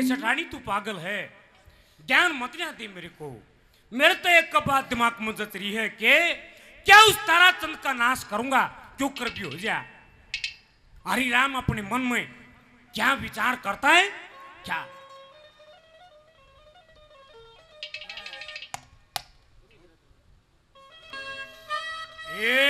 के सेठानी तू पागल है। ज्ञान मत जाती मेरे को। मेरे तो एक बात दिमाग में रही है कि क्या उस ताराचंद का नाश करूँगा? क्यों कर भी हो जा। हरि राम अपने मन में क्या विचार करता है? क्या? ए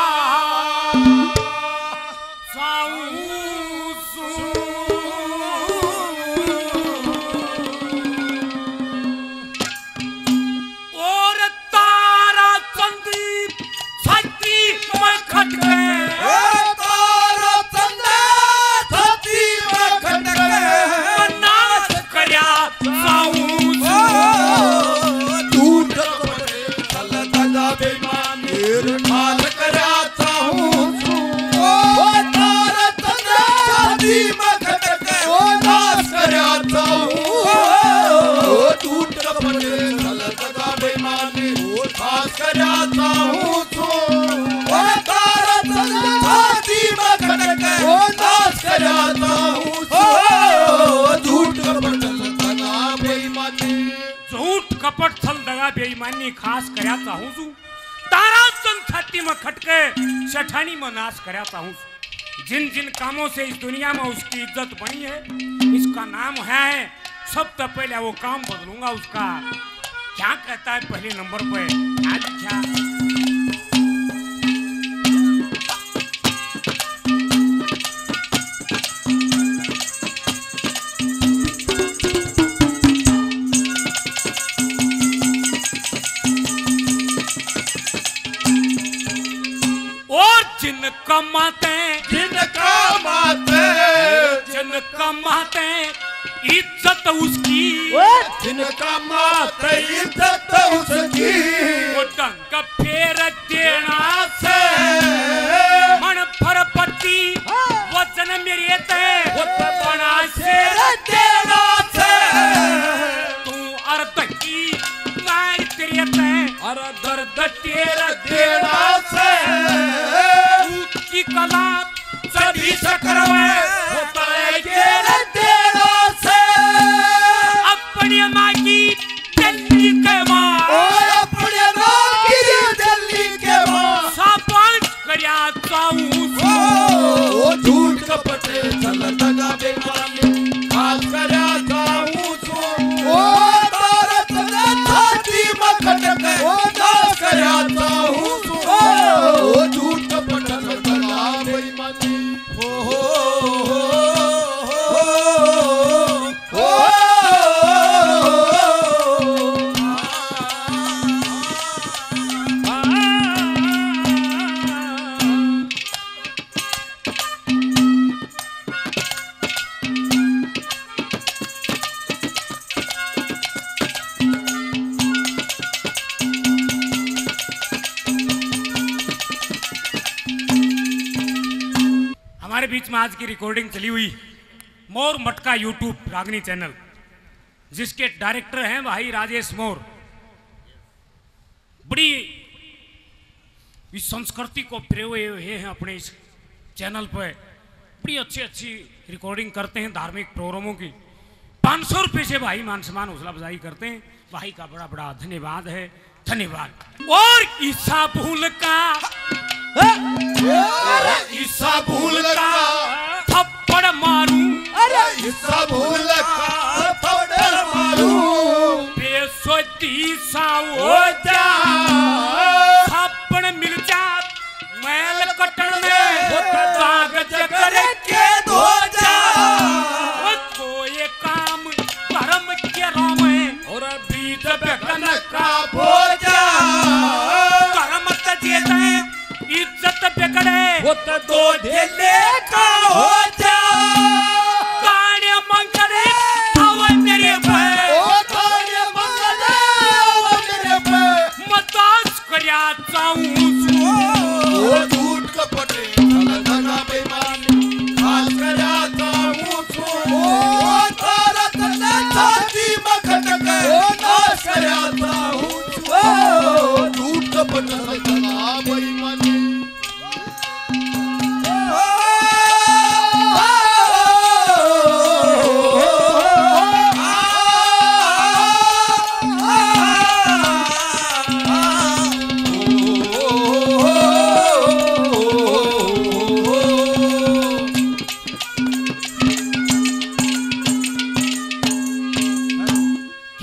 झूठ कपट छल दगा बेईमानी खास छू तारा चंद छाती में खटके, सेठानी में नाश कराता हूँ। जिन जिन कामों से इस दुनिया में उसकी इज़्ज़त बनी है, इसका नाम है सब तो पहले वो काम बदलूँगा उसका। क्या कहता है पहले नंबर पे? क्या? जिन कमाते जिनका माते जिन कमाते इज़्ज़त उसकी। जिनका माते इज़्ज़त उसकी। वो डंक फेर देना से। मन फर पट्टी वचन मेरे ते। बना से। देना से। तू अर्ध की नाई तेरे ते। अरे दर्द तेरा देना से। कला सभी चक्र बीच में आज की रिकॉर्डिंग चली हुई मोर मटका यूट्यूब रागनी चैनल जिसके डायरेक्टर हैं भाई राजेश मोर। बड़ी इस संस्कृति को प्रे हुए हैं अपने इस चैनल पर बड़ी अच्छी अच्छी रिकॉर्डिंग करते हैं धार्मिक प्रोग्रामों की। पाँच सौ रुपये से भाई मान सम्मान हौसला बजाई करते हैं। भाई का बड़ा बड़ा धन्यवाद है। धन्यवाद। और ईसा भूल का ईसा भूल का अरे हिस्सा भूल का थप्पड़ मारूं। बेसोती सा जा। थप्पड़ मिल जा मैल कटण में। कागज़ करे के धो जा। कोई काम कर्म के राम और बीज बेगन का भोजा कर्म तजे इज़्ज़त बिगड़े। वो तो दो ढेले का हो जा।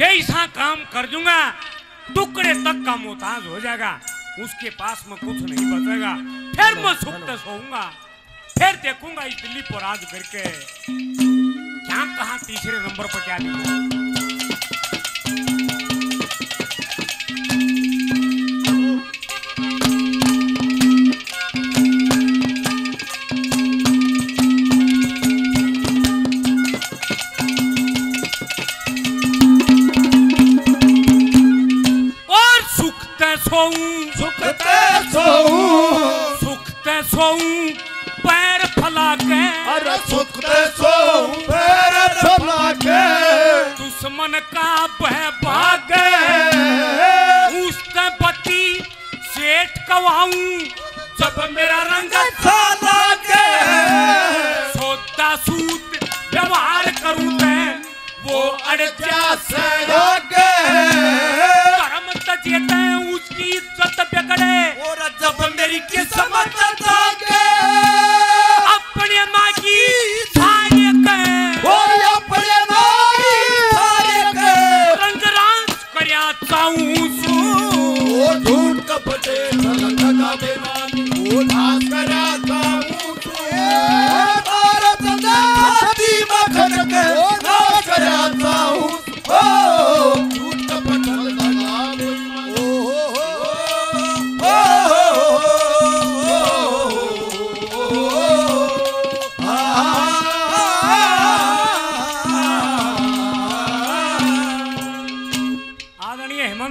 कर दूँगा टुकड़े तक का मोहताज हो जाएगा। उसके पास में कुछ नहीं बचेगा। फिर मैं सुख से सोऊँगा। फिर देखूँगा इस दिल्ली पर राज करके। क्या कहा तीसरे नंबर पर क्या लिखा सुख ते सोऊं सुखते सोऊं। सुखते सोऊं पैर फैला के अरे सुखते सोऊं पैर फैला के दुश्मन का बह भागे। उससे पति सेठ कवाऊं जब मेरा रंग साला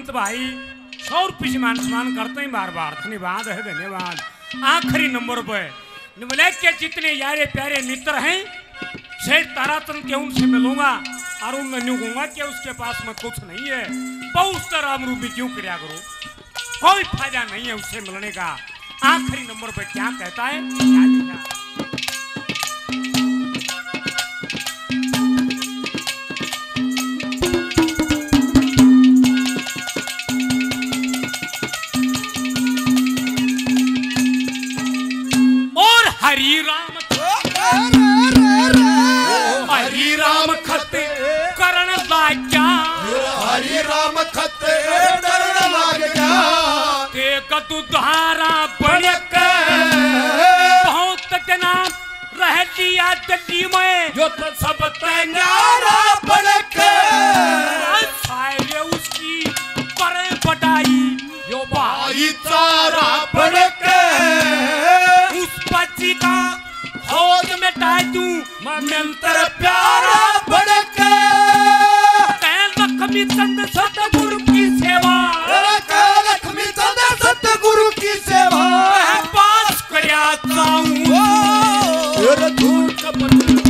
हेमंत भाई। सौ रुपये से मान सम्मान करते हैं बार बार धन्यवाद, है, धन्यवाद। आखिरी नंबर पे। निमलैक के जितने यारे प्यारे मित्र हैं सेठ ताराचंद के उनसे मिलूँगा, और उनमें न्यूँगा कि उसके पास में कुछ नहीं है। बहुत राम रूपी क्यों क्रिया करो? कोई फ़ायदा नहीं है उससे मिलने का। आखिरी नंबर पे क्या कहता है? क्या बड़क बहुत रह दिया दिल्ली में। जो तो सब उसकी बटाई। यो भाई चारा पड़क उस बच्ची का में दूँ। मंत्र प्यार धूल का